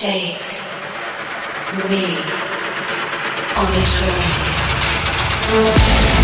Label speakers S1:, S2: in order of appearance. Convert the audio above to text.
S1: Take me on a journey.